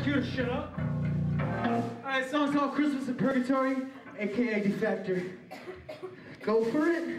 like you to shut up. Alright, song's called Christmas in Purgatory, aka Defector. Go for it.